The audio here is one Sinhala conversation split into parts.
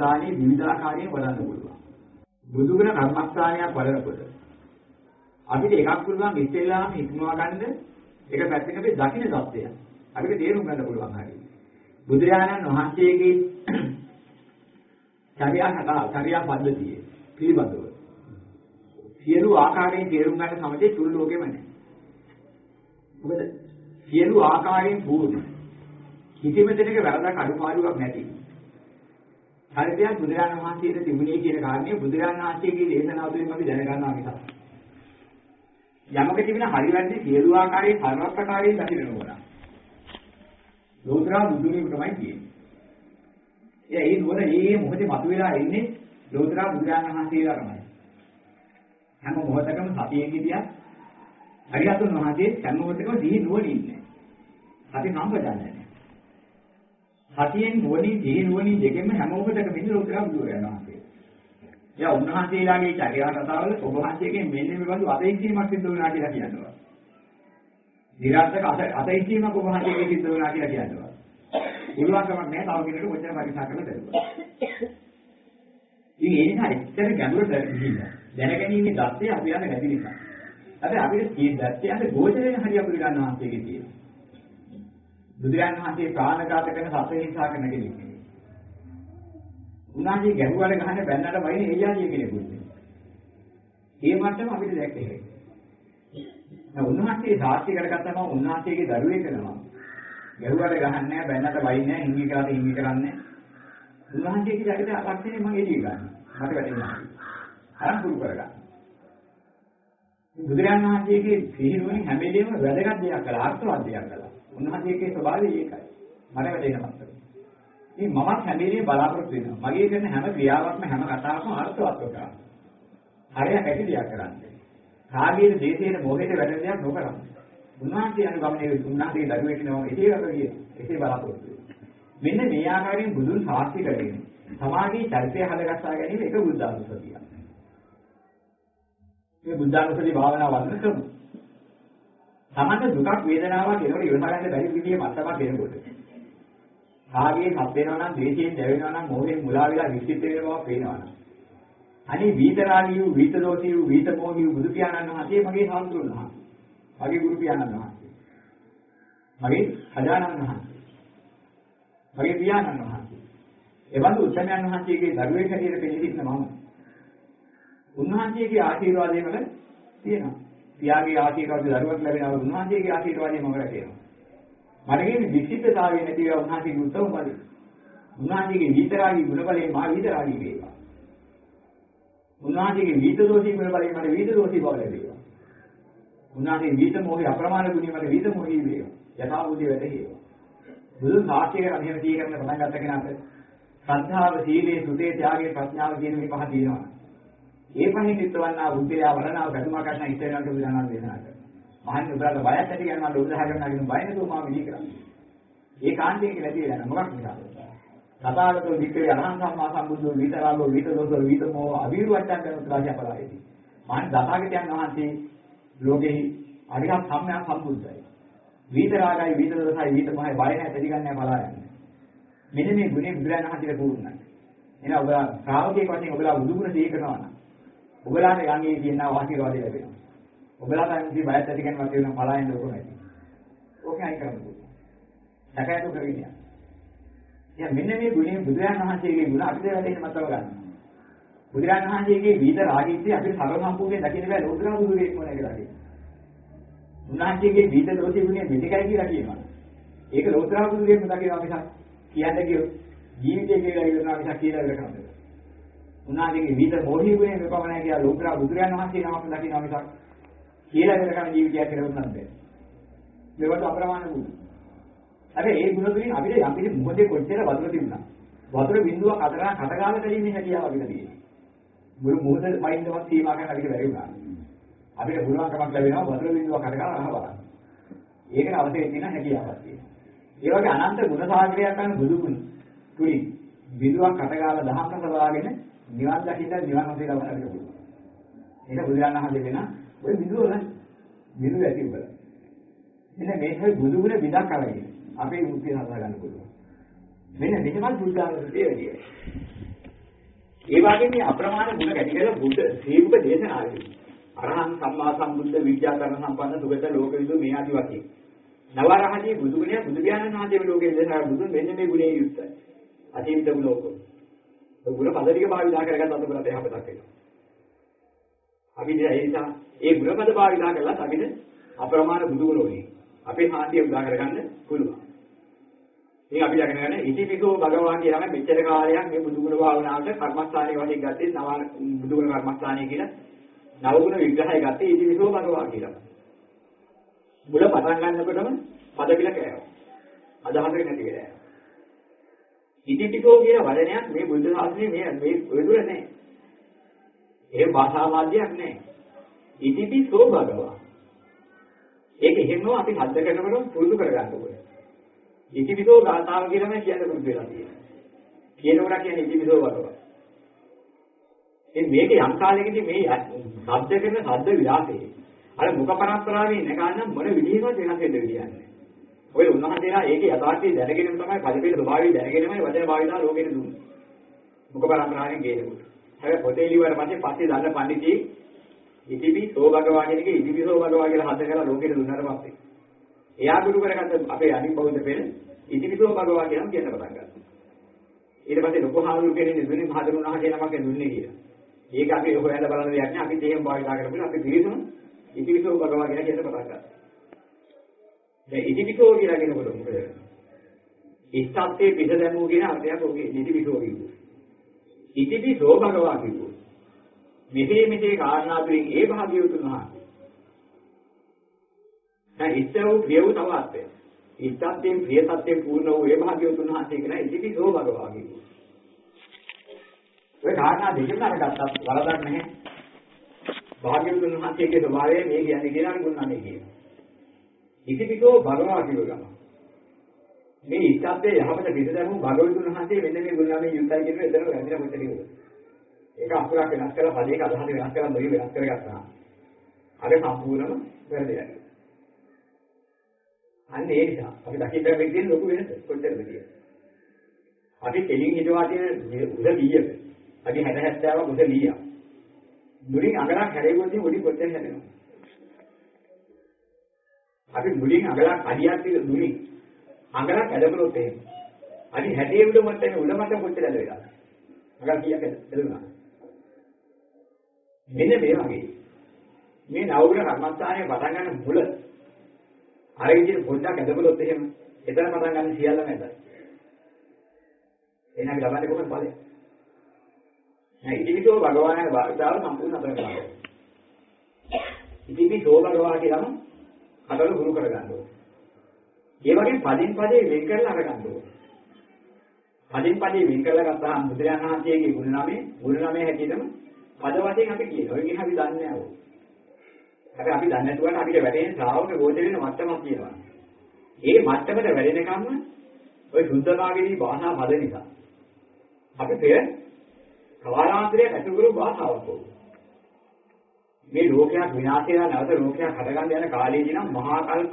ආදී බුදුගුණ කර්මස්ථානයේ විවිධාකාරයෙන් වඩන්න පුළුවන්. බුදුගුණ කර්මස්ථානයක් වඩනකොට අපිට එකක් පුළුවන් ඉස්සෙල්ලාම ඉක්මවා ගන්න එක පැත්තක අපි දකින්න தත්ත්වය. අපිට තේරුම් ගන්න පුළුවන් හරිය. බුදුරජාණන් වහන්සේගේ චර්යා කතා චර්යා පද්ධතිය පිළිබඳව සියලු ආකාරයෙන් තේරුම් ගන්න සමතේ තුන් ලෝකෙම නැහැ. මොකද සියලු ආකාරයෙන් පූර්ණ. කිසිම දෙයක වැරදක් අඩුපාඩුවක් නැති. හරියට බුදුරජාණන් වහන්සේට තිබුණේ කියන කාරණේ බුදුරජාණන් වහන්සේගේ දේශනාව තුළින් අපි දැනගන්නවා මිසක්. යමක තිබෙන හරි වැරදි සියලු ආකාරයෙන් සර්වප්‍රකාරයෙන් දකින්න ඕන. ලෝතර බුදුනේ තමයි කියන්නේ. ඒ ඒ නුවණ මේ මොහොතේ මතුවලා ඉන්නේ ලෝතර බුදුරජාණන් වහන්සේලා තමයි. හැම මොහොතකම සතියේ කිදියා හරියතුන් වහන්සේ හැම මොහොතකම දිහි නුවණින් ඉන්නේ. අපි සම්පජානනය. සතියෙන් නුවණින් දිහි නුවණින් දෙකෙන්ම හැම මොහොතකම ඉන්නේ ලෝතර බුදුරජාණන් වහන්සේ. එයා උන්වහන්සේලාගේ චර්යා කතාවල ඔබ වහන්සේගෙන් මෙන්න මේ බඳු අතීතීමක් සිද්ධ වුණා කියලා කියනවා. නිරන්තර අතීතීමක් ඔබ වහන්සේගෙන් සිද්ධ වුණා කියලා කියනවා. පුළුවන්කමක් නැහැ තව කෙනෙකුට කොච්චර පරික්ෂා කරලා දෙන්න. ඉතින් ඒ නිසා එච්චර ගැඹුරට ගිහිල්ලා දැනගැනීමේ தත්ත්වය අපි යන නැති නිසා. අද අපිට තියෙන දත්තේ අද ගෝචරයෙන් හරි අපිට ගන්න වහන්සේගේ තියෙනවා. බුදුරජාණන් වහන්සේ ප්‍රාණඝාත කරන සතර හිංසා කරන කෙනෙක්. උනාගේ ගැහුවල ගහන බැන්නට වයින් එළියාදී කෙනෙකුත්. ඒ මට්ටම අපිට දැක්කේ. දැන් උන්වහන්සේ සාක්ෂි කරගත්තම උන්වහන්සේගේ දරුවෙක් වෙනවා. ගැහුවල ගහන්නේ නැහැ බැන්නට වයින් නැහැ හිඟි කරාට හිඟි කරන්නේ. උන්වහන්සේගේ ජගත ලක්ෂණය මම එළිය ගන්න. මට වැටෙනවා. අරන් පුරු කරගන්න. බුදුරජාණන් වහන්සේගේ සිහිනුවණින් හැම වෙලේම වැදගත් දෙයක් කළා අර්ථවත් දෙයක් කළා. උන්වහන්සේගේ ස්වභාවය ඒකයි. මට වැටෙනවා. ඉතින් මමත් හැම වෙලේම බලාපොරොත්තු වෙනවා. මගේ කරන හැම ක්‍රියාවක්ම හැම කතාවක්ම අර්ථවත්ව කරන්න. හරියට ඇති දෙයක් කරන්න. කාගේද දේශේන මොහේට වැඩ දෙයක් නොකරන්න. උන්වහන්සේ අනුගමනය උන්වහන්සේ දරුවෙක් නෝ එසේ වගේ එසේ බලාපොරොත්තු මෙන්න මේ ආකාරයෙන් බුදුන් සාක්ෂි කරගෙන සමාගයේ චරිතය හදගස්සා ගැනීම එක බුද්ධානුස්සතිය. මේ බුද්ධානුස්සති භාවනාව වර්ධන කරමු. තමන්ට දුකක් වේදනාවක් එනකොට ඉවසා ගන්න බැරි විදිහේ මත්තමක් එනකොට. කාගේ හත් වෙනවා නම් දේශයෙන් දැවෙනවා නම් මොහොතේ මුලා වෙලා විශ්චිත වෙන බව පේනවා නම්. අනේ වීතරාගී වූ වීතදෝෂී වූ වීතමෝහී වූ බුදු පියාණන් වහන්සේ මගේ සාන්තුරුන් වහන්සේ මගේ ගුරු පියාණන් වහන්සේ. මගේ අජානන් වහන්සේ. මගේ පියාණන් වහන්සේ. එවන්දු උත්සමයන් වහන්සේගේ දරුවෙක් හැටියට පෙනී සිටින මම. උන්වහන්සේගේ ආශිර්වාදය මල තියෙනවා. පියාගේ ආශිර්වාද දරුවක් ලැබෙනවා උන්වහන්සේගේ ආශිර්වාදය මම රැකේනවා මට කියන්නේ විචිත්තතාවය නැති ඒවා උන්වහන්සේගේ උත්තම බලය. උන්වහන්සේගේ විතරාගී ගුණ බලයෙන් මා විතරාගී වේවා. උන්වහන්සේගේ විත දෝෂී ගුණ බලයෙන් මට විත දෝෂී බව ලැබේවා. උන්වහන්සේගේ විත මොහේ අප්‍රමාණ ගුණය මට විත මොහේ වේවා. යථා බුද්ධි වැටේවා. බුදු සාක්ෂිය කරන එහෙම තී කරන පටන් ගත්ත කෙනාට ශ්‍රද්ධාව, සීලය, සුතේ, ත්‍යාගය, ප්‍රඥාව කියන මේ පහ තියෙනවා. ඒ පහෙන් සිත්වන්නා බුද්ධිලා වරණාව ගැටුමක් ගන්න ඉස්සරහට බුදුරණන් දේශනා කරනවා. මහන්නේ උඹලා බයක් ඇති කියනවා මම උදාහ කරනවා කියන බය නැතුව මම විලි කරන්නේ. ඒ කාන්තේ කියලා තියෙන මොකක් නිසාද? සතාවතෝ වික්‍රේ අරහං සම්මා සම්බුද්ධෝ විතරාලෝ විතදෝසෝ විතමෝ අවිරුවච්ඡන් කරන ත්‍රාජ්‍ය පලායේදී. මහන් දසාගතයන් වහන්සේ ලෝකෙහි අරිහත් සම්මා සම්බුද්ධයි. විතරාගයි විතදෝසයි විතමයි බය නැහැ දෙලිගන්නේ පලායන්නේ. මෙන්න මේ ගුණේ බුදුරජාණන් වහන්සේට පුරුණයි. එහෙනම් ඔබලා ශ්‍රාවකයෙක් වශයෙන් ඔබලා බුදුගුණ දී කරනවා නම් ඔබලාට යන්නේ කියන ආශිර්වාදය ලැබෙනවා. ඔබලා තමයි බයත් ඇති කෙනෙක් වගේ වෙන පලායන්න ඕක නැති. ඕකයි අයි කරන්න ඕනේ. සැකයතු කරගෙන යන්න. දැන් මෙන්න මේ ගුණේ බුදුරජාණන් වහන්සේගේ ගුණ අපිට වැටෙන්න මතව ගන්න. බුදුරජාණන් වහන්සේගේ විද රාගීත්‍ය අපිට සර්ව සම්පූර්ණයෙන් දකින්න බෑ ලෝතුරා බුදුරේ මොන එකද දකින්න. උන්වහන්සේගේ විද දෝෂේ ගුණය මෙතකයි කියලා කියනවා. ඒක ලෝතුරා බුදුරේ මොන දකිනවා මිසක් කියන්නේ කියෝ ජීවිතේ කියලා ඉවරනවා මිසක් කියලා ඉවර කරන්නේ. උන්වහන්සේගේ විද මොහි ගුණය මෙපමණයි කියලා ලෝතුරා බුදුරජාණන් වහන්සේ නමක් දකිනවා මිසක් කියලා ඉවර කරන ජීවිතයක් කියලා උනත් බෑ. මේවට අප්‍රමාණ වුණ. හැබැයි ඒ ගුණ වලින් අපිට යම් කිසි මොහොතේ කොච්චර වතුර තිබුණා. වතුර බිඳුවක් අතරා කටගාල දෙීමේ හැකියාව අපිට තියෙනවා. මුළු මොහොත වයින්දවත් සීමා කරන්න අපිට බැරි වුණා. අපිට පුළුවන්කමක් ලැබෙනවා වතුර බිඳුවක් කටගාල අහ බලන්න. ඒකට අවශ්‍ය තියෙන හැකියාවක් තියෙනවා. ඒ වගේ අනන්ත ගුණ සාගරයක් ගන්න බුදු ගුණ තුලින් බිඳුවක් කටගාල දහම් රස බලාගෙන නිවන් දකින්න නිවන් හොසේ ලබන්න අපිට පුළුවන්. ඒක බුදුරජාණන් වහන්සේ වෙන ඔය බිඳුව නෑ. බිඳුව ඇති උඹලා. එන්න මේකයි බුදුගුණ විදක් අරගෙන අපේ මුක්තිය හදා ගන්න පුළුවන්. මෙන්න මෙහෙමත් බුද්ධාගමේ වැඩි. ඒ වගේම මේ අප්‍රමාණ ගුණ කැටි කරලා බුද්ධ සීරුප දේශනාවේ අරහං සම්මා සම්බුද්ධ විද්‍යාකරණ සම්පන්න සුගත ලෝක විදු මේ ආදි වශයෙන්. නවරහදී බුදු ගුණය බුදු පියාණන් වහන්සේ ලෝකයේ දේශනා බුදුන් මෙන්න මේ ගුණේ යුක්තයි. අතීත ලෝක. ඒ ගුණ පද ටික භාවිතා කරගත්ත අතපොරට යහපතක් වෙනවා. අපි ඒ නිසා ඒ ගුණ පද භාවිතා කළා අපිට අප්‍රමාණ බුදු ගුණ වලින් අපේ සාන්තිය උදා කරගන්න පුළුවන්. ඉතින් අපි ළඟ ගන්න ඉතිපිසෝ භගවාන් කියනම මෙච්චර කාලයක් මේ බුදුගුණ භාවනාවට කර්මස්ථානයේ වශයෙන් ගත්තේ නව බුදුගුණ කර්මස්ථානයේ කියලා නවගුණ විග්‍රහය ගත්තේ ඉතිපිසෝ භගවාන් කියලා. මුල පටන් ගන්නකොටම පද කියලා කෑවා. අදහසක් නැති වෙලා යනවා. ඉතිපිසෝ කියන වචනයක් මේ බුද්ධ ශාසනයේ මේ මේ ඔයදුර නැහැ. ඒ භාෂා මාධ්‍යයක් නැහැ. ඉතිපිසෝ භගවාන්. ඒක එහෙමම අපි හද්ද කරනකොට පුරුදු කරගන්න ඕනේ. ඉතිවිදෝ ගාථාව කියලාම කියන්න පුරුදු වෙලා තියෙනවා. කියනකොට කියන්නේ ඉතිවිදෝ වලව. ඒ මේක යම් කාලයකදී මේ ශබ්ද කරන ශබ්ද විලාසයේ අර මුඛ පරම්පරාවේ නැගන්න මොන විදිහකට වෙනස් වෙද කියන්නේ. ඔය උන්වහන්සේලා ඒකේ යථාර්ථය දැනගෙනම තමයි පරිපේද ස්වභාවය දැනගෙනමයි වචන භාවිතා ලෝකෙට දුන්නේ. මුඛ පරම්පරාවෙන් ගේනකොට. හැබැයි පොතේ ලියුවාට පස්සේ පස්සේ දන්න පඬිතුයි ඉතිපි සෝ භගවා කියන එක ඉතිපි සෝ භගවා කියලා හද කරලා ලෝකෙට දුන්නාට පස්සේ එයා දුරු කරගත්ත අපේ අනිත් බෞද්ධ පෙළ ඉතිපිසෝ භගවා කියලාම කියන්න පටන් ගත්තා. ඊට පස්සේ ලොකු හාමුදුරු කියන්නේ දුන්නේ මහදරුණා කියන නමක් දුන්නේ කියලා. ඒක අපි හොයලා බලන දෙයක් නෑ අපි තේම භාවිතා කරපුවා අපි පිළිසම ඉතිපිසෝ භගවා කියලා කියන්න පටන් ගත්තා. දැන් ඉතිපිසෝ කියලා කියනකොට මොකද වෙන්නේ? ඉස්සත්තේ පිට දැමූ කියන අර්ථයක් ඔගේ ඉතිපිසෝ කියුවා. ඉතිපිසෝ භගවා කියුවා. මෙසේ මෙසේ කාරණා තුලින් ඒ භාග්‍යවතුන් වහන්සේ දැන් ඉස්තර වූ ප්‍රිය වූ තව අර්ථය. ඉස්සත්යෙන් ප්‍රිය සත්‍යයෙන් පූර්ණ වූ ඒ භාග්‍යවතුන් වහන්සේ කියන ඉතිපිසෝ භගවාගේ. ඔය කාරණා දෙකම අරගත්තත් වරදක් නැහැ. භාග්‍යවතුන් වහන්සේගේ ස්වභාවය මේ කියන්නේ කියලා ගුණන්නේ කියනවා. ඉතිපිසෝ භගවා කියව ගම. මේ ඉස්සත්යේ යහපත පිටදමු භාග්‍යවතුන් වහන්සේ මෙන්න මේ ගුණාමේ යුක්තයි කියන එතන වැඳින මොකද කියන්නේ. ඒක අකුරක් වෙනස් කරලා පදයක අදහස වෙනස් කරලා මොයි වෙනස් කරගත්තා. අර සම්පූර්ණම වැරදිලා. අන්න ඒ නිසා අපි දකින්න බැරි තියෙන ලොකු වෙනස කොච්චරද කියලා. අපි කෙලින් හිතවා තියෙන උද 100ක. අපි 60 70ක් උද 100ක්. මුලින් අගලක් හැරෙගොත් උඩින් කොච්චර හැදෙනවද? අපි මුලින් අගලක් අඩියක් තියෙන මුලින් අගලක් ඇදගලොත් එහෙම. අඩි 60 උඩ මට්ටමේ උඩ මට්ටම කොච්චර ඇද වෙලා? අගල කීයක් ඇදුණා? මෙන්න මේ වගේ. මේ නවුගුණ කර්මස්ථානයේ පටන් ගන්න මුල අර විදිහට පොඩ්ඩක් ඇදගලොත් එහෙම එතන පටන් ගන්න සියල්ලම ඇදයි. එහෙනම් අපි ලබන්නේ කොහොමද ඵලය? නෑ ඉතිවිසෝ භගවානගේ භාවිතාව සම්පූර්ණ අතර කරනවා. ඉතිවිසෝ භගවා කියලාම අතල ගුරු කරගන්න ඕනේ. ඒ වගේ පදින් පදේ වෙන් කරලා අරගන්න ඕනේ. පදින් පදේ වෙන් කරලා ගත්තාම බුදුරජාණන් වහන්සේගේ ගුණ නමේ ගුණ නමේ හැටියටම පද වශයෙන් අපි කියනවා. ඒක අපි දන්නේ නැහැ. හැබැයි අපි දන්නේ නැතුවට අපිට වැටෙන ශ්‍රාවක ගෝචර වෙන මට්ටමක් තියෙනවා. ඒ මට්ටමට වැඩෙනකම්ම ওই සුද්ධභාගයේදී භාෂා පද නිසා අපි පෙර කවාලාන්තරය ඇතුළු කරු භාෂාවක් වුණා. මේ ලෝකයක් විනාශය නැවත ලෝකයක් හටගන්න යන කාලයේදී නම් මහා කල්ප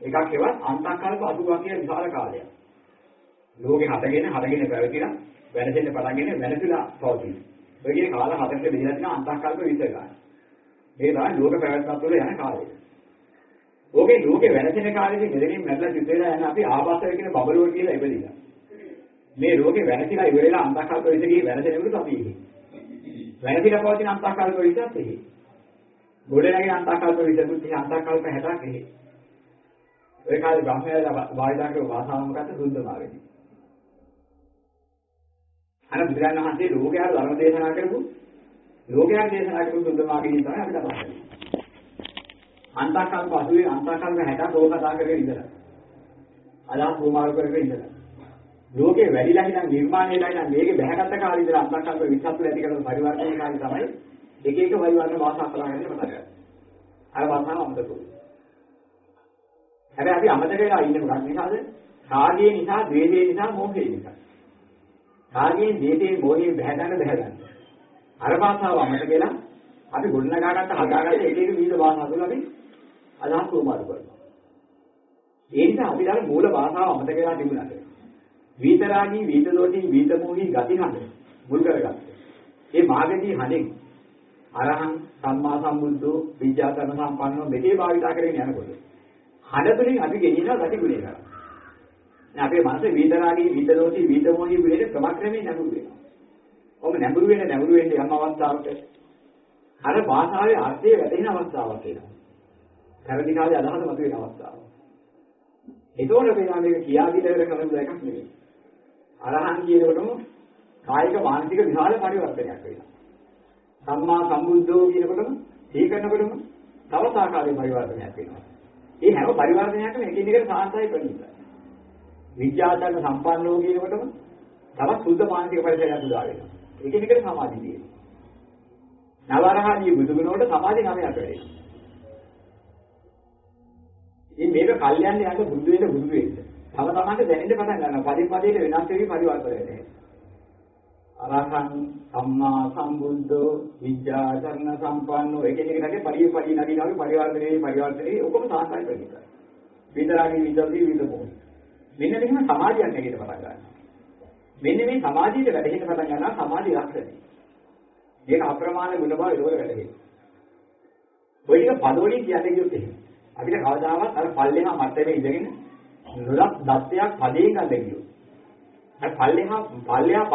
එකක් එවත් අන්තකල්ප 80ක් කියන විශාල කාලයක්. ලෝකේ හටගෙන හටගෙන පැවතිලා වෙනසෙන්න පටන්ගෙන වෙනසලා පවතින. ඔය කියන කාල හතරක බෙදලා තියෙන අන්තකල්ප 20 ගන්න. මේ තමයි ලෝක පැවැත්මක් තුළ යන කාලය. ඕකේ ලෝකේ වෙනසෙන කාලෙදී මෙතනින් මැරලා සිද්ධ වෙලා යන අපි ආවාසය කියන බබලුව කියලා ඉපදිලා. මේ ලෝකේ වෙනසිලා ඉවරලා අන්තකල්ප විසදී වෙනසෙනකොට අපි ඉන්නේ. වෙනසිලා පවතින අන්තකල්ප විසත් එහි. ගොඩ නැගෙන අන්තකල්ප විසකුත් එහි අන්තකල්ප 60ක් එහි. ඒ කාලේ බ්‍රහ්මයාලා වායදාකේ භාෂාව මොකද්ද සුද්ධමාවෙදී. අර බුදුරජාණන් වහන්සේ ලෝකයට ධර්ම දේශනා කරපු ලෝකයක් දේශනා කරපු සුද්ධමාගෙන් තමයි අපි කතා කරන්නේ. අන්තකල්ප 80 අන්තකල්ප 60ක් ඕක කතා කරගෙන ඉඳලා. අදහස් ප්‍රමාණ කරගෙන ඉඳලා. ලෝකේ වැඩිලා ඉඳන් නිර්මාණයලා ඉඳන් මේකේ බැහැගත්ත කාලේ ඉඳලා අන්තකල්ප 27 ඇති කරන පරිවර්තන කාලේ තමයි එක එක පරිවර්තන වාසා කරගෙන පටන් ගන්නේ. අර වාසනාව අමතක වුණා. හැබැයි අපි අමතක වෙලා ඉන්නේ මොකක් නිසාද? රාගය නිසා, ද්වේෂය නිසා, මෝහය නිසා. රාගයෙන්, ද්වේෂයෙන්, මෝහයෙන් බැහැ ගන්න බැහැ ගන්න. අර භාෂාව අමතක වෙලා අපි ගොඩනගාගත්ත හදාගත්ත එක එක විවිධ භාෂා තුළ අපි අදහස් උමාරු කරනවා. ඒ නිසා අපි ළඟ මූල භාෂාව අමතක වෙලා තිබුණාට විතරාගී විතදෝටි විතමෝහි ගති හඳ මුල් කරගත්තා. ඒ මාර්ගදී හඳෙන් අරහං සම්මා සම්බුද්ධෝ විද්‍යාකරණ සම්පන්නව මෙතේ භාවිතා කරගෙන යනකොට හඳ තුලින් අපි ගෙනියන ගති ගුණය කරා. දැන් අපේ මනසේ විතරාගී විතදෝටි විතමෝහි විදිහට ක්‍රමක්‍රමයෙන් නැඹුරු වෙනවා. ඔබ නැඹුරු වෙන නැඹුරු වෙන්නේ යම් අවස්ථාවක අර භාෂාවේ අර්ථය වැටෙන අවස්ථාවක් එනවා. පැරදි කාලේ අදහස මතුවෙන අවස්ථාවක්. ඒතකොට පේනවා මේක කියා දීලා ඉවර කරන දෙයක් නෙවෙයි. අරහන් කියනකොටම කායික මානසික විශාල පරිවර්තනයක් වෙනවා. සම්මා සම්බුද්ධෝ කියනකොටම ඒ කරනකොටම තව සාකාරයේ පරිවර්තනයක් වෙනවා. මේ හැම පරිවර්තනයක්ම එකින් එකට සාර්ථකයි ප්‍රණීතයි. විද්‍යාචාර සම්පන්නෝ කියනකොටම තවත් සුද්ධ මානසික පරිසරයක් උදා වෙනවා. එකින් එකට සමාධිය තියෙනවා. නවරහදී බුදුගුණවලට සමාධි නමයක් වැඩෙනවා. ඉතින් මේක කල්යන්නේ යන්න බුදු වෙන බුදු වෙන්න. තව තමන්ට දැනෙන්න පටන් ගන්නවා. පදින් පදයට වෙනස් වෙවි පරිවර්තනය වෙන්නේ. අරහං සම්මා සම්බුද්ධෝ විද්‍යාචරණ සම්පන්නෝ එකිනෙකටගේ පරිය පරිය නදීනාගේ පරිවර්තනයේ පරිවර්තනයේ ඔක්කොම සාහසයි ප්‍රතිපදයි. විතරාගේ විදර්ශී විදපො. මෙන්න මෙහෙම සමාධියක් නැගිට පටන් ගන්නවා. මෙන්න මේ සමාධියට වැටෙන්න පටන් ගන්නවා සමාධි ලක්ෂණය. මේක අප්‍රමාණ ගුණ බව ඒකවල වැටහෙනවා. ඔය ටික පදවලින් කියන්නේ කිව්වොත් එහෙම. අපිට කවදාවත් අර පල්ලෙහා මට්ටමේ ඉඳගෙන නොලක් දත්තයක් පදේ ගන්න කිව්වොත්. අර පල්ලෙහා පල්ලෙහා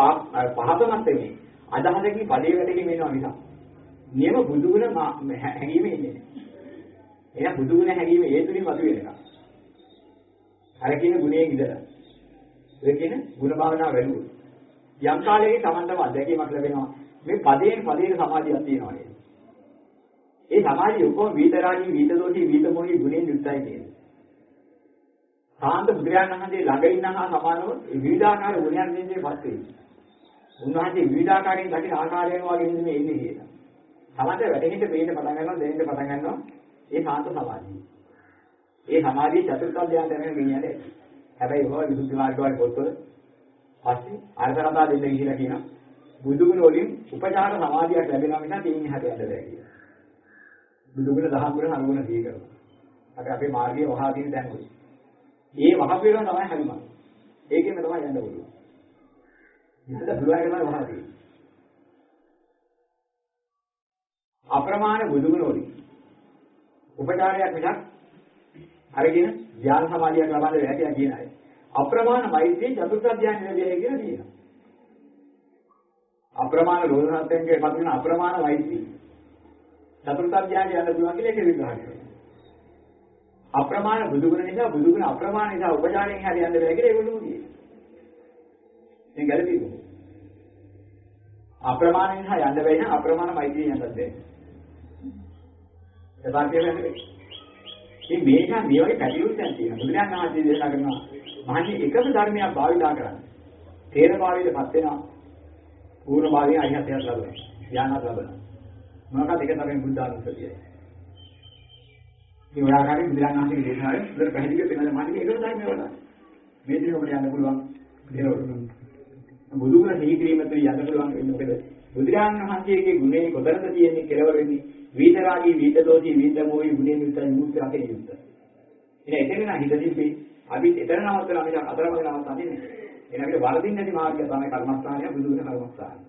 පහත මට්ටමේ අදහසකින් පදේ වැටෙන්නේ මේනවා නිසා. නියම බුදුගුණ හැඟීම ඉන්නේ. එහෙනම් බුදුගුණ හැඟීම ඒ තුලින් මතුවෙනවා. අර කියන ගුණයේ ඉඳලා. ඒ කියන ගුණ භාවනා වැඩුවොත්. යම් කාලයකින් Tamanටම අත්දැකීමක් ලැබෙනවා. මේ පදයෙන් පදයට සමාධියක් තියෙනවා නේද? ඒ සමාධිය උපම වීතරාගී වීතදෝෂී වීතමෝහී ගුණෙන් යුක්තයි කියන්නේ. සාන්ත බුදුරජාණන් වහන්සේ ළඟ ඉන්නා සමානව විවිධාකාර ගුණයන් දෙන්නේ පත් වෙයි. උන්වහන්සේ විවිධාකාරයෙන් දකින ආකාරයෙන් වගේ ඉන්නේ ඉන්නේ කියලා. තමන්ට වැටහෙන්න පේන්න පටන් ගන්නවා දෙන්න පටන් ගන්නවා ඒ සාන්ත සමාධිය. ඒ සමාධිය චතුර්ථ ධ්‍යාන දැනගෙන ගෙනියන්නේ. හැබැයි ඔය විසුද්ධි මාර්ග වල පොත්වල පස්සේ අර්ථරතා දෙන්න කියලා කියනවා. බුදුගුණ වලින් උපචාර සමාධියක් ලැබෙනවා මිසක් තේින්නේ හරියට බැහැ කියලා. බුදුගුණ දහම් ගුණ අනුගුණ දී කරනවා. අපි අපේ මාර්ගයේ වහා දින දැන් ඔය. ඒ වහපු වෙනවා තමයි හරිම. ඒකෙම තමයි යන්න පුළුවන්. ඉතින් පුළුවන් තමයි වහා තියෙන්නේ. අප්‍රමාණ බුදුගුණ වලින් උපචාරයක් මිසක් අරගෙන ධ්‍යාන සමාධියක් ලබන්න බැහැ කියලා කියන අය. අප්‍රමාණ මෛත්‍රී චතුර්ථ ධ්‍යාන ලැබෙයි කියලා කියනවා. අප්‍රමාණ රෝධනාත්යන්ගේ පදින අප්‍රමාණ මෛත්‍රී චතුර්ථ ධ්‍යාන යන්න පුළුවන් කියලා ඒක විග්‍රහ කරනවා. අප්‍රමාණ බුදුගුණ නිසා බුදුගුණ අප්‍රමාණ නිසා උපචාරයෙන් හරි යන්න බැහැ කියලා ඒගොල්ලෝ කියනවා. දැන් ගැළපෙන්නේ. අප්‍රමාණ නිසා යන්න බැහැ නම් අප්‍රමාණ මෛත්‍රී යන්නත් බැහැ. එපා කියන්නේ මේ මේක මේ වගේ පැතිරුම්යන් තියෙනවා. බුදුරජාණන් වහන්සේ දේශනා කරනවා මහණනි එකම ධර්මයක් භාවිතා කරන්න. තේරපාවිලපත් වෙනවා. පූර්ණ භාවයෙන් අරිහත්ත්වයට ලබනවා. ඥානත් ලබනවා. මොනවාද එක තමයි බුද්ධානුස්සතියයි. මේ ඔයාකාරී බුදුරජාණන් වහන්සේගේ දේශනාවේ උදේ පැහැදිලිව පෙන්නන මහණනි එකම ධර්මය වල. මේ දින ඔබට යන්න පුළුවන්. දේරවලු. බුදුගුණ සිහි කිරීම තුළ යන්න පුළුවන් වෙන්නේ මොකද? බුදුරජාණන් වහන්සේගේ ගුණේ කොතරද තියෙන්නේ කෙලවර වෙන්නේ? වීතරාගී වීතදෝෂී වීතමෝහී ගුණේ විතර මුක්ති රකේ යුක්ත. ඉතින් එතන නම් හිතදීපේ අපි එතන නවත්තලා අපිට අතරමඟ නවත්තන්නේ නැහැ. එහෙනම් අපිට වරදින් නැති මාර්ගය තමයි කර්මස්ථානය බුදුගුණ කර්මස්ථානය.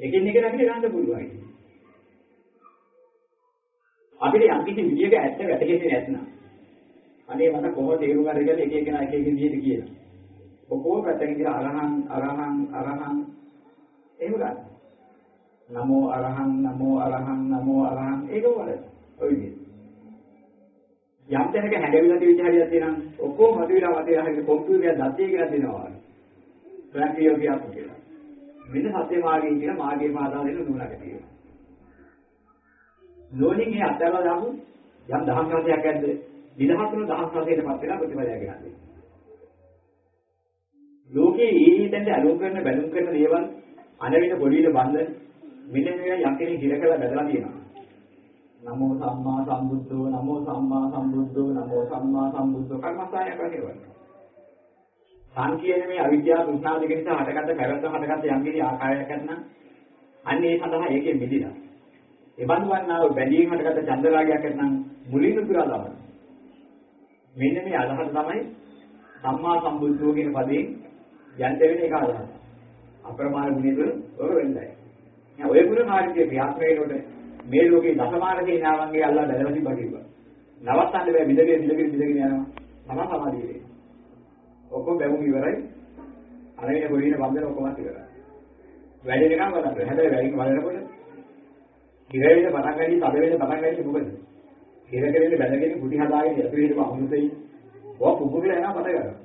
එකින් එකට අපිට ගන්න පුළුවන්. අපිට යම් කිසි විදියක ඇත්ත වැටහෙන්නේ නැත්නම් අනේ මට කොහොමද තේරුම් ගන්න කියලා එක එක කෙනා එක එක විදියට කියනවා. ඔක්කොම පැත්තකින් කියලා අරහං අරහං අරහං එහෙම ගන්න. නමෝ අරහං නමෝ අරහං නමෝ අරහං ඒක වල ඔය විදිහට. යම් තැනක හැඬවිලා තියච්ච හරියක් තියෙනවා ඔක්කොම මතුවලා මතේ හරියට කොම්පියුටර් එකක් දත්තේ කියලා දෙනවා. ප්‍රාක්ටිකල් කියපු කියලා. මෙන්න සත්‍ය මාර්ගය කියන මාර්ගයේ පාදා දෙන නුනක තියෙනවා. නෝනින් ඒ අත්දැකලා දාපු යම් දහම් රසයක් ඇද්ද? විදහතුන දහම් රසයටපත් වෙලා ප්‍රතිඵලයක් ගන්නවා. ලෝකයේ ඊටෙන්ට අලුම් කරන බැලුම් කරන දේවල් අනවින පොඩියට බඳ මෙන්න මේවා යම් කෙනෙක් හිර කළා බැලලා තියෙනවා. නමෝ සම්මා සම්බුද්ධෝ නමෝ සම්මා සම්බුද්ධෝ නමෝ සම්මා සම්බුද්ධෝ කර්මස්ථානය කරන්නේ. සංකීර්ණ මේ අවිද්‍යාව තෘෂ්ණාව දෙක නිසා හටගත්ත පැවැත්ම හටගත්ත යම් කිසි ආකාරයක් කරන අන්න ඒ සඳහා ඒකෙන් මිදිලා. ඒ බඳුන්නාව බැඳීම හටගත්ත චන්දරාගයක් කරන මුලින්ම පුරා දාන්න. මෙන්න මේ අදහස තමයි සම්මා සම්බුද්ධෝ කියන පදයෙන් යන්ත වෙන එක අදහස. අප්‍රමාණ ගුණය තුළ ඔර වෙන්නයි. දැන් ඔය ගුණ කාර්යයේ ක්‍රියාත්මක වෙනකොට මේ ලෝකේ දසමාන සේනාවන්ගේ අල්ලා බැලලා තිබ්බා කිව්වා. නවත්තන්න බෑ බිඳගෙන බිඳගෙන බිඳගෙන යනවා. තමයි සමාධිය වෙන්නේ. ඔක්කොම බැවුම් ඉවරයි. අරගෙන පොඩින බන්දන ඔක්කොම ඉවරයි. වැඩි නිකන් බලන්න. හැබැයි වැඩි බලනකොට ඉර වෙන පටන් ගන්නේ තද වෙන පටන් ගන්නේ මොකද? ඉර කෙරෙන්නේ බැලගෙන කුටි හදාගෙන යතු විදිහට අමුතෙයි. ඔය පුපුරලා යනවා පට ගන්නවා.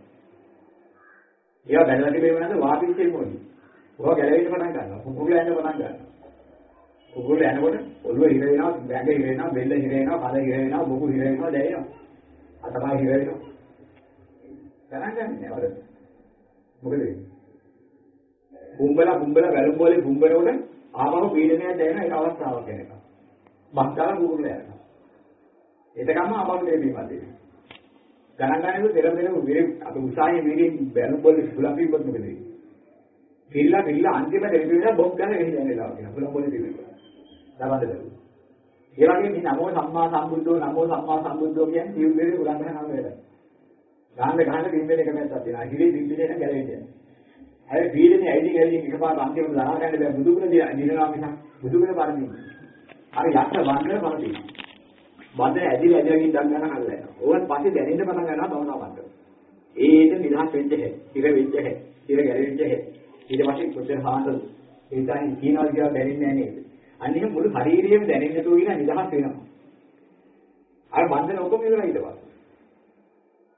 ඒවා බැලලා තිබෙන්නේ නැද්ද වාපිච්චේ මොකද? ඔය ගැලවෙන්න පටන් ගන්නවා. පුපුරලා යන්න පටන් ගන්නවා. පුපුරලා යනකොට ඔළුව හිර වෙනවා, බැඟ හිර වෙනවා, බෙල්ල හිර වෙනවා, කන හිර වෙනවා, බුකු හිර වෙනවා, දැනෙනවා. අතපය හිර වෙනවා. ගණන් ගන්න නෑ වල. මොකද වෙන්නේ? බුම්බලා බුම්බලා වැලුම් වලින් බුම්බනකොට ආපහු පීඩනයක් දැනෙන එක අවස්ථාවක් එනවා. බක්කාලා බුරුලා යනවා. එතකම ආපහු දෙවීමක් දෙනවා. ගණන් ගන්නකොට දෙර දෙර විරේ අපේ උසාවියේ මේකෙන් වැලුම් වලින් සුලම් පිටපත් මොකද වෙන්නේ? පිල්ලා පිල්ලා අන්තිම දෙවියන් බොක් ගන්න වෙන්නේ නැහැ කියලා. සුලම් වලින් දෙවියන්. දවන්ද දරුවෝ. ඒ වගේ මේ නමෝ සම්මා සම්බුද්ධෝ නමෝ සම්මා සම්බුද්ධෝ කියන්නේ සිව් දෙවියන් උලංඝන කරන වෙලාව. ගහන්න ගහන්න බිම්බෙන එක නැත්තක් තියෙනවා. හිරේ බිම්බෙන එක ගැලවෙන්නේ. අර පීඩනේ ඇයිදින් ඇයිදින් එකපාරට අන්තිමට දරා ගන්න බෑ බුදුගුණ දිනනවා මිසක් බුදුගුණ පරිදි. අර යක්ෂ වන්දන පරිදි. වන්දන ඇදිලා ඇදිලා ගින් දන් ගන්න හල්ලා යනවා. ඕවත් පස්සේ දැනෙන්න පටන් ගන්නවා තවනවා වන්දන. ඒට නිදහස් වෙච්ච හැ. ඉර වෙච්ච හැ. ඉර ගැලවෙච්ච හැ. ඊට පස්සේ කොච්චර හාන්දද ඒ තමයි කියනවා කියලා දැනෙන්නේ නැහැ නේද? අන්න එහෙම මුළු ශරීරයම දැනෙන්න තුරු කියන නිදහස් වෙනවා. අර බන්ධන ඔක්කොම ඉවරයි ඊට පස්සේ.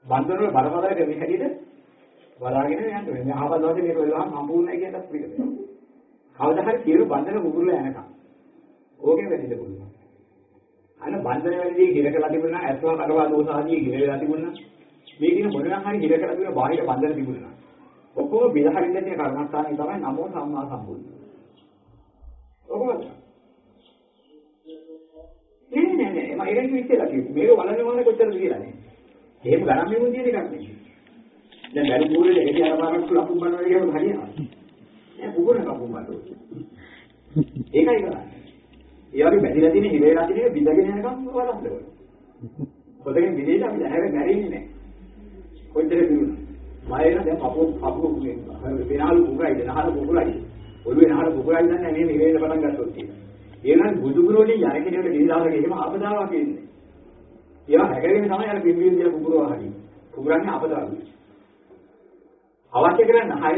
බන්ධන වල බරපතල මේ හැටියට බලාගෙන යන්න ඕනේ. මේ ආපස් දවසේ මේක වෙලාවම සම්පූර්ණයි කියනත් පිළිගන්න. කවදා හරි සියලු බන්ධන කුකුරලා යනකම්. ඕකෙන් වෙන්න පුළුවන්. අන්න බන්ධන වෙලදී හිරකලා තිබුණා ඇස්වා කඩවා දෝෂ ආදී හිරලා තිබුණා. මේ දින මොනවා හරි හිරකලා තිබුණ බාහිර බන්ධන තිබුණා. ඔක්කොම බිලහරින්න තියෙන කර්මස්ථානේ තමයි නමෝ සම්මා සම්බුද්ධ. ඔක්කොම නෑ නෑ නෑ මම ඒක විශ්ලේෂණය කිව්වේ. මේක වලන්නේ මොන කොච්චරද කියලා නේ. එහෙම ගණන් මෙමුන් තියෙන එකක් නෙමෙයි. දැන් බැරි පූරේ එළිය අරපාරක් ලකුම් බනවා කියනකොට හරියනවා. නෑ පුපුරන ලකුම් බනවා. ඒකයි කරන්නේ. ඒ වගේ බැඳිලා තියෙන හිරේලා තියෙන බිඳගෙන යනකම් වලක්වනවා. පොතෙන් බිඳේට අපි දැහැර මැරෙන්නේ නෑ. කොච්චර බිරුණා. මයෙන දැන් කපෝ කපෝ කුනේ. වෙනාලු කුකුරයි නහර කුකුරයි. ඔළුවේ නහර කුකුරයි දන්නේ මේ හිරේල පටන් ගත්තොත් කියලා. ඒ නම් බුදු ගුණෝලින් යන කෙනෙකුට දීලාවක එහෙම ආපදාවක් එන්නේ. ඒවා හැකගෙන තමයි අර පිම්බීම් දින කුකුරවා හරින්නේ. කුකුරන්නේ ආපදාවක්. අවශ්‍ය කරන හය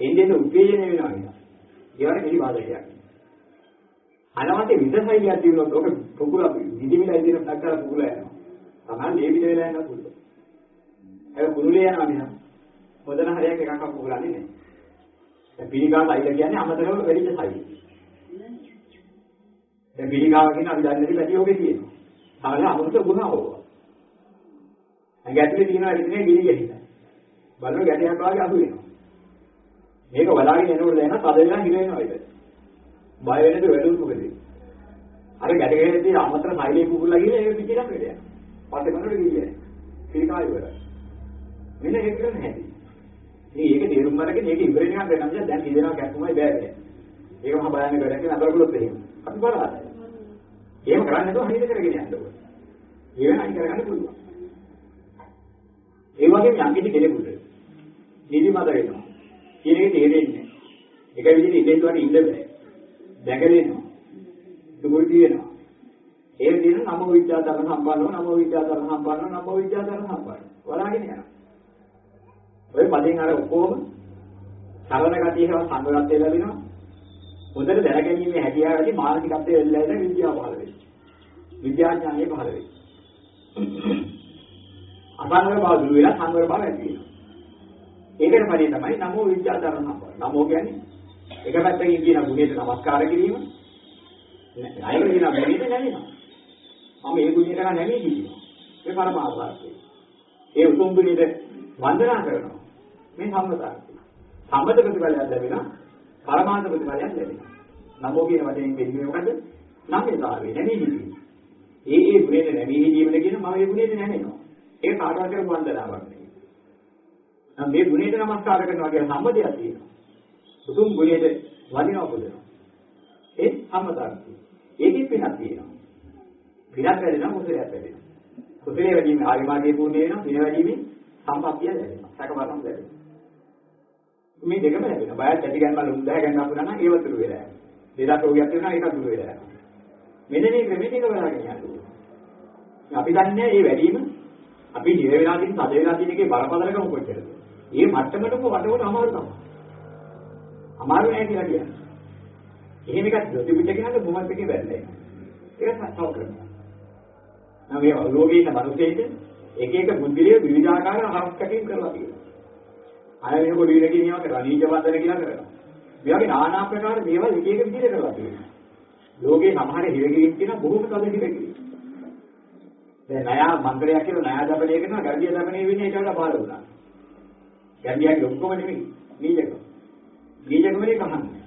එන්නේ උත්තේජනය වෙනවා නේද? ඒවට කිසි බාධකයක් අනවශ්‍ය විදසයියක් තිබුණොත් ඔක කුකුල විදිමිලා ඉදිරියට ටක් කරලා කුකුල යනවා. තමයි මේ විදිහ වෙලා යනවා කුකුල. ඒක කුරුලේ යනවා නේද? මොදන හරියක් එකක් කුකුලන්නේ නෑ. දැන් පිළිකාව සයිල කියන්නේ අමතරව වෙලිච්ච සයිල. දැන් පිළිකාව කියන අපි දන්නේ නැති පැටි ඔබේ තියෙනවා. සාමාන්‍ය අමුතු ගුණ ඕවා. ඇඟ ඇතුලේ තියෙනවා ඉතින් ගිනි ගැහිලා. බලන ගැටයක් වගේ අහු වෙනවා. මේක වලාගෙන එනකොට දැන තද වෙලා හිර වෙනවා ඒක. බය වෙනද වැඩුත් මොකද? අර ගැටගෙන තියෙන අමතර සෛලේ කුකුල්ලා ගිහලා ඒක පිටියක් වෙද යනවා. පස්සේ කනට ගියේ. පිළිකාය ඉවරයි. මෙන්න ඒක කරන්න හැටි. ඉතින් ඒක තේරුම් ගන්නකේ මේක ඉවර වෙනවා දැන් දැන් ඉඳනවා කැක්කුමයි බෑද. ඒක මම බලන්නේ වැඩක් නෑ අතර කළොත් එහෙම. අපි බලන්න. එහෙම කරන්නේ නැතුව හරියට කරගෙන යන්න ඕනේ. ඒ වෙනයි කරගන්න පුළුවන්. ඒ වගේම යම් කිසි කෙනෙකුට නිදිමත වෙනවා. කියන එක තේරෙන්නේ නැහැ. එක විදිහට ඉඳෙන්නවට ඉන්න බෑ. දැකලෙනවා. දුමුල් තියෙනවා. ඒ විදිහට නම විද්‍යාධර්ම සම්පන්නව නම විද්‍යාධර්ම සම්පන්නව නම විද්‍යාධර්ම සම්පන්නව. වලාගෙන යනවා. ඔය පදෙන් අර ඔක්කොම සරල ගතිය හේව සංවරත්වය ලැබෙනවා. හොඳට දැනගැනීමේ හැකියාව ඇති මානසිකත්වයේ එල්ලෙන විද්‍යාව පහළ වෙනවා. විද්‍යාඥානය පහළ වෙනවා. අසංවර බව දුර වෙලා සංවර බව ඇති වෙනවා. ඒකට පරිදි තමයි නමෝ විද්‍යාධර්ම සම්පන්න. නමෝ කියන්නේ එක පැත්තකින් කියන ගුණයට නමස්කාර කිරීම. අයකට කියන ගුණයට නැමෙනවා. මම ඒ ගුණයට නම් නැමී කියනවා. ඒ පරමාර්ථය. ඒ උතුම් ගුණයට වන්දනා කරනවා. මේ සම්මතාර්ථය. සම්මත ප්‍රතිඵලයක් ලැබෙනවා. පරමාර්ථ ප්‍රතිඵලයක් ලැබෙනවා. නමෝ කියන වචනේ දෙන්නේ මොකද? නම්‍යතාවය නැමී හිතීම. ඒ ඒ ගුණයට නැමී හිතීමද කියන මම ඒ ගුණයට නැමෙනවා. ඒක කාටවත් කරපු වන්දනාවක් නෙවෙයි. නම් මේ ගුණයට නමස්කාර කරනවා කියන සම්මතයක් තියෙනවා. උතුම් ගුණයට වදිනවා පුදනවා. ඒ සම්මතාර්ථය. ඒකේ පිනක් තියෙනවා. පිනක් වැඩිනම් කුසලයක් වැඩිනවා. කුසලයේ වැඩිම ආවිමාගේ පුණ්‍ය වෙනවා. පින වැඩිම සම්පත්තිය ලැබෙනවා. සැකවරම් ලැබෙනවා. මේ දෙකම ලැබෙනවා. බයත් ඇති ගන්න බල උද්දාහ ගන්න අපුනා නම් ඒව තුරු වෙලා යනවා. දෙදා රෝගයක් තියෙනවා ඒක දුර වෙලා යනවා. මෙන්න මේ ක්‍රමෙට එක වෙලාගෙන යනවා. අපි දන්නේ මේ වැඩිම අපි හිර වෙලා තියෙන තද වෙලා තියෙන එකේ බරපතලකම කොච්චරද? ඒ මට්ටමටම වටවට අමාරු තමයි. අමාරු නෑ කියලා කියන්නේ. එහෙම එකක් ප්‍රතිපිට කියනකොට මොහොත් එකේ වැරදේ. ඒක සත්‍යව කරනවා. නම් මේ ලෝකේ ඉන්න මිනිස්සෙයිද එක එක බුද්ධිලිය විවිධාකාර හරස්කකින් කරලා තියෙනවා. අය මේක පොඩි වෙනකින් ඒවා කරලා නීච වන්දන කියලා කරනවා. මේ වගේ নানা ආකාර දේවල් එක එක විදිහට කරලා තියෙනවා. ලෝකේ සමහර හිරගිරින් කියන බොහෝම කල හිරගිරි. දැන් ණය මන්ත්‍රයක් කියලා ණය දබලේ කරනවා ගැඩිය දබනේ වෙන්නේ ඊට වඩා බාල වුණා. ගැඩියගේ ඔක්කොම නෙමෙයි නීචකම. නීචකමනේ කහන්නේ.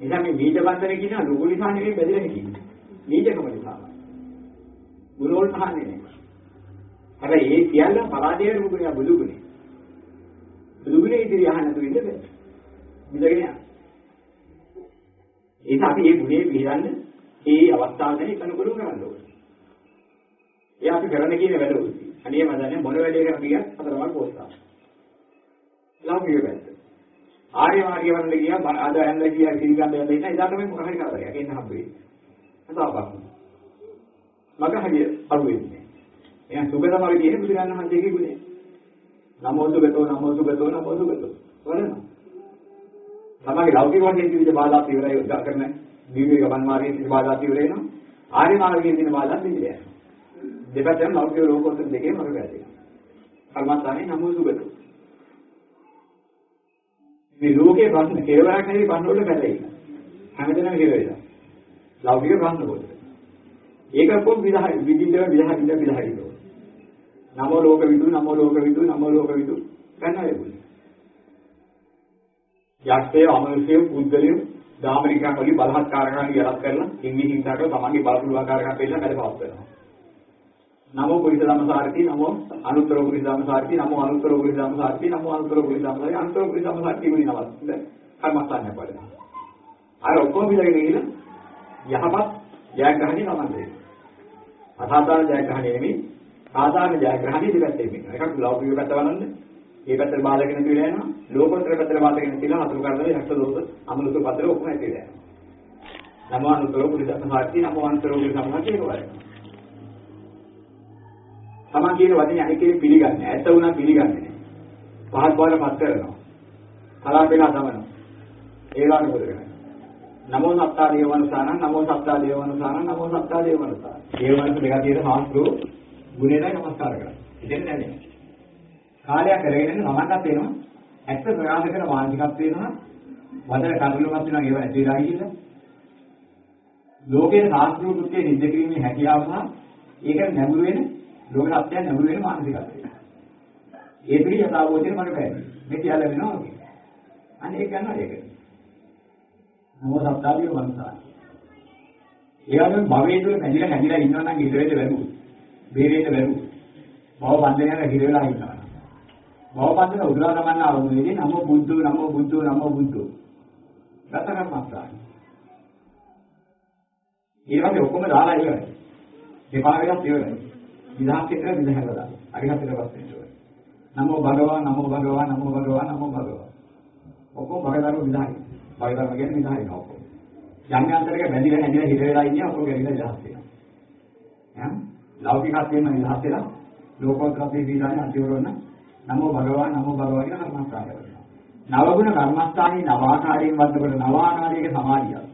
එනිසා මේ නීච බන්ධන කියන ලොකු නිසා නෙමෙයි බැඳලා කියන්නේ. නීචකම නිසා. ගුණෝල් කහන්නේ නෑ. හැබැයි ඒ සියල්ල පරාජය රුගුණා බුදුගුණේ. බුදුගුණේ ඉදිරි අහන්න තු ඉඳ බෑ. විදගෙන යනවා. ඒක අපි මේ ගුණේ පිළිගන්න ඒ අවස්ථාවෙදී කනුකරු කරන්න ඕනේ. ඒ අපි කරන්න කියන වැඩ උසි. අනේ මම දන්නේ මොන වැඩේ කරන්න ගියත් අතරමඟ පොස්තා. ලෞකික වැඩ. ආර්ය මාර්ගය වරන්න ගියා අද ඇන්න ගියා කිරිගන්න යන්න ඉන්න එදාට මේ මොකක් හරි කරදරයක් එන්න හම්බ වෙයි. අසාපක්. මග හරිය අහු වෙන්නේ. එහෙනම් සුගතමවි කියන බුදුරජාණන් වහන්සේගේ ගුණය. නමෝ සුගතෝ නමෝ සුගතෝ නමෝ සුගතෝ. වරනවා. තමයි ලෞකික වශයෙන් විවිධ බාධා ඉවරයි උදා කරන දිව්‍ය ගමන් මාර්ගයේ තියෙන බාධා ඉවර වෙනවා. ආර්ය මාර්ගයේ තියෙන බාධා පිළිදේ. දෙපැත්තම ලෞකික ලෝකෝත්තර දෙකේම මඟ වැදේ. කර්මස්ථානේ නමෝ සුගතෝ. මේ ලෝකේ ප්‍රශ්න කෙලවරක් නෙවෙයි ප්‍රශ්න වල බැලෙයි. හැමදේම කෙලවෙලා. ලෞකික ප්‍රශ්න වල. ඒක කොහොම විදහාරි විදින්දව විදහාරි ඉඳ විදහාරි දෝ. නමෝ ලෝක විදු නමෝ ලෝක විදු නමෝ ලෝක විදු ගන්නවා ඒක. යක්ෂය අමනුෂ්‍ය පුද්ගලයෝ දාමරිකයන් වගේ බලහත්කාරකම් යලත් කරලා ඉන්නේ හිංසාවට තමන්ගේ බලපුලවාකාරකම් පෙන්නලා වැඩපවත් වෙනවා. නමෝ පුරිස ධම්මසාරති නමෝ අනුත්තර පුරිස ධම්මසාරති නමෝ අනුත්තර පුරිස ධම්මසාරති නමෝ අනුත්තර පුරිස ධම්මසාරති අනුත්තර පුරිස ධම්මසාරති වෙන නමස් කර්මස්ථානය පරිදි. අර ඔක්කොම විලගෙන ගිහින් යහපත් ජයග්‍රහණය තමයි. අසාධාරණ ජයග්‍රහණය නෙමෙයි සාධාරණ ජයග්‍රහණය දෙපැත්තේ වෙනවා. එකක් ලෞකික පැත්ත බලන්න. මේ පැත්තට බාධක නැති වෙලා යනවා. ලෝකෝත්තර පැත්තට බාධක නැති වෙලා අතුරු කරදරේ හස්ත දෝෂ අමනුෂ්‍ය පතර ඔක්කොම නැති වෙලා යනවා. නමෝ අනුත්තර පුරිස ධම්මසාරති නමෝ අනුත්තර පුරිස ධම්මසාරති කියනවා. තමන් කියන වචනේ අනිත් කෙනෙක් පිළිගන්නේ නැහැ. ඇත්ත වුණා පිළිගන්නේ නැහැ. පහත් බවට පත් කරනවා. කලාපේලා තමනවා. ඒ වගේ මොකද කරන්නේ? නමෝ සත්තා දේවවනසාන නමෝ සත්තා දේවවනසාන නමෝ සත්තා දේවවනසාන. දේවවනස දෙක තියෙන සාස්ත්‍රෝ ගුණේයි නමස්කාර කරනවා. ඉතින් නෑ කාලයක් කරගෙන යන මමන්නත් වෙනවා. ඇත්ත ප්‍රකාශ කරන මානසිකත්ව වෙනවා. වදන කරුණුමත් වෙනවා ඒව නැති වෙලා ගිහිල්ලා. ලෝකයේ සාස්ත්‍රීය කෘත්‍ය නිද්ද කිරීමේ හැකියාව සහ ඒක නැඹුරු වෙන ලෝක සත්‍යය නැඹුරු වෙන මානසිකත්වය. ඒ පිළි යථාභෝධයෙන් මට බැහැ. මේ කියලා වෙනවා වගේ. අන්න ඒක ගන්නවා ඒක. නමෝ සත්තාවිය වංශා. ඒ වගේම භවයේ තුල නැగిලා නැగిලා ඉන්නවා නම් ඊට වෙද වැරුයි. බේරෙන්න වැරුයි. භව බන්ධනයක හිර වෙලා ඉන්නවා. භව බන්ධන උදලා ගමන්න ආවොත් නමෝ බුද්ධෝ නමෝ බුද්ධෝ නමෝ බුද්ධෝ. රතකර්මස්ථාන. ඒ වගේ ඔක්කොම දාලා ඉවරයි. දෙපා වෙනස් ඉවරයි. විදහාත් එක්ක විදහාලා දාලා. අරිහතට පස්සේ ඉවරයි. නමෝ භගවා නමෝ භගවා නමෝ භගවා නමෝ භගවා. ඔක්කොම භගදරු විදහායි. භගදරු කියන්නේ විදහායි නෝ ඔක්කොම. යම් යන්තරක බැඳිලා නැදිලා හිර වෙලා ඉන්නේ ඔක්කොම ගැලිලා විදහාත් වෙනවා. ඈ ලෞකිකත්වයෙන් විදහාත් වෙලා ලෝකෝත්තරී විදානේ අන්තිවරණ නමෝ භගවා නමෝ භගවා කියන කර්මස්ථානය කරනවා. නවගුණ කර්මස්ථානයේ නවාකාරයෙන් වද්දකොට නවාකාරයක සමාධියක්.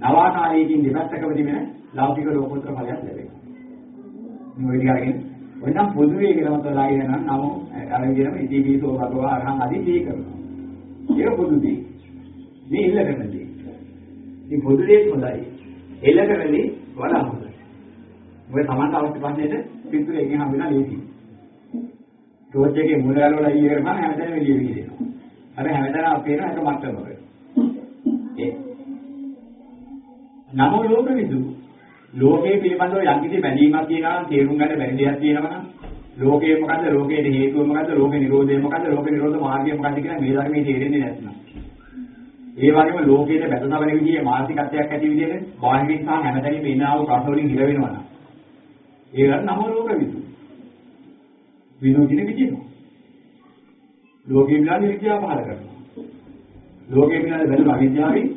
නවාකාරයකින් දෙපැත්තකම තිබෙන ලෞකික ලෝකෝත්තර ඵලයක් ලැබෙනවා. මේ විදිහ අරගෙන ඔන්නම් පොදුවේ කියලා මත ලාගෙන නම් නම අර විදිහම ඉතිවිසෝ භගවා අරහං අදී දී කරනවා. ඒක පොදු දේ. මේ ඉල්ල කරන දේ. මේ පොදු දේ හොඳයි. එල්ල කරන දේ වඩා හොඳයි. මොකද Tamanට අවශ්‍ය ප්‍රශ්නෙට පිටුර එකෙන් හම්බෙලා ලේසි. ටෝච් එකේ මුල ගලවලා ඊය කරපන් හැමදාම එළිය විදිනවා. අර හැමදාම අපේන එක මට්ටමක. ඒ නමෝ ලෝක විදු ලෝකයේ පිළිබඳව යම්කිසි බැඳීමක් තියෙනවා නම් තේරුම් ගන්න බැරි දෙයක් තියෙනවා නම් ලෝකයේ මොකද්ද ලෝකයේ හේතුව මොකද්ද ලෝකේ නිරෝධය මොකද්ද ලෝකේ නිරෝධ මාර්ගය මොකද්ද කියලා මේ ධර්මයේ තේරෙන්නේ නැත්නම් ඒ වගේම ලෝකයේ බැඳනවන විදිහේ මානසිකත්වයක් ඇති විදිහට බාහිරින් සහ හැමතැනම ඉන්නා වූ ප්‍රශ්න වලින් හිර වෙනවා නම් ඒකට නම ලෝක විදු විනෝදින විදිනවා. ලෝකේ විලාදී විද්‍යාව පහල කරනවා. ලෝකේ විලාදී බැලුම අවිද්‍යාවෙන්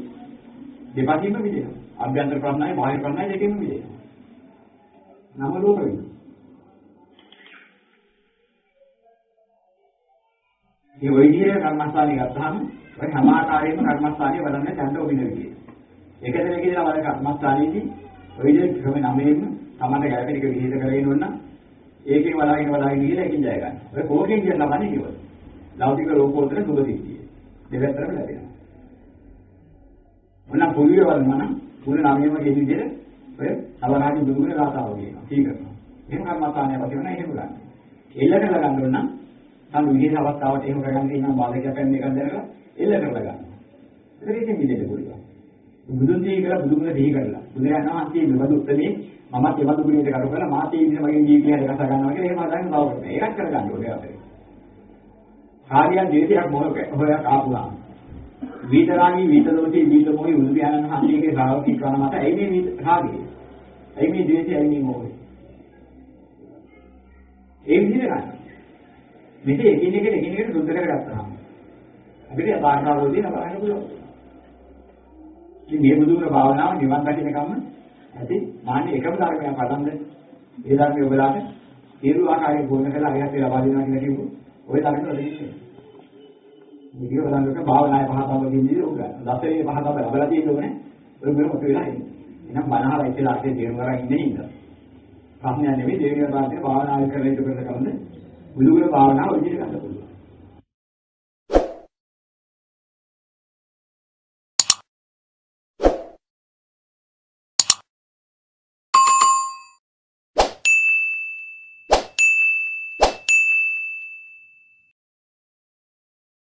දෙපැත්තෙම විදිනවා. අභ්‍යන්තර ප්‍රශ්නයි බාහිර ප්‍රශ්නයි දෙකෙන්ම විදිනවා. නම ලෝක වෙනවා. මේ ওই විදිහේ කර්මස්ථානිය ගත්තාම ඔය හැම ආකාරයෙන්ම කර්මස්ථානිය බලන්න ඡන්ද ඔබින විදිය. එකද මේකේදී වල කර්මස්ථානියදී ඔය විදිහේ ක්‍රම නමයෙන්ම තමන්ට ගැළපෙන එක විදිහට කරගෙන උන්න ඒකේ වලාගෙන වලාගෙන ගිහලා ඒකෙන් ජය ගන්න. ඔය කෝකෙන් කියන ලබන්නේ කිව්වද? ලෞකික රූපෝත්තර සුභදිට්ඨිය. දෙවැත්තරම ලැබෙනවා. මොන පොදුවේ වලම නම් පුර නමයෙන්ම කියන විදිහට ඔය අවරාජි බුදුගුණ රාතාව කියනවා. කී කරනවා. එහෙම කර්මස්ථානය වශයෙන් නම් එහෙම ගන්න. එල්ල කරලා ගන්න ඕන නම් තම විශේෂ අවස්ථාවට එහෙම කරගන්න තියෙනවා බාධකයක් පැන්න එකක් දැනලා එල්ල කරලා ගන්න. ඒක ඉතින් විදිහට පුළුවන්. බුදුන් දී කියලා බුදුගුණ දෙහි කරලා. බුදුරජාණන් වහන්සේ මෙවදු උත්තරේ මමත් එවදු ගුණයට කරු කරලා මාතේ ඉන්න මගේ ජීවිතය හදලා ගන්නවා කියලා එහෙම හදාගෙන බව කරනවා. ඒකත් කරගන්න ඕනේ අපේ. කාර්යයන් ජීවිතයක් මොහොක හොයක් ආපුවා. විතරාගී විතරෝටි විතරෝයි උදු පියාණන් වහන්සේගේ ශ්‍රාවකී කරන මත ඇයි මේ රාගය? ඇයි මේ ද්වේෂය ඇයි මේ මොහොතේ? ඒ විදිහට ගන්න. මෙතේ එකින් එකට එකින් එකට සුද්ධ කරගත්තාම අපිට අපාරකාරෝදී නබරන්න පුළුවන්. ඉතින් මේ බුදුර භාවනාව නිවන් දකින්නකම් ඇති මාන්නේ එකම ධර්මයක් පටන්ද ඒ ධර්මයේ ඔබලාට සියලු ආකාරයෙන් පූර්ණ කළා අරිහත් ලබා දෙනවා කියලා කිව්වොත් ওই ධර්මවල දෙන්නේ. මේක බලන්නක භාවනාවේ පහතම දෙන්නේ ඔබ. දසවේ පහතම ලබලා තියෙන්නේ ඔය මෙහෙම කොට වෙලා ඉන්නේ. එහෙනම් බණහලා ඉතලා අතේ තේරුම් ගන්න ඉන්නේ ඉන්න. ප්‍රශ්නයක් නෙවෙයි දෙවියන් වහන්සේ භාවනාවේ කරලා ඉඳ කරලා කවුද? බුදුගුණ භාවනාව විදිහට ගන්න පුළුවන්.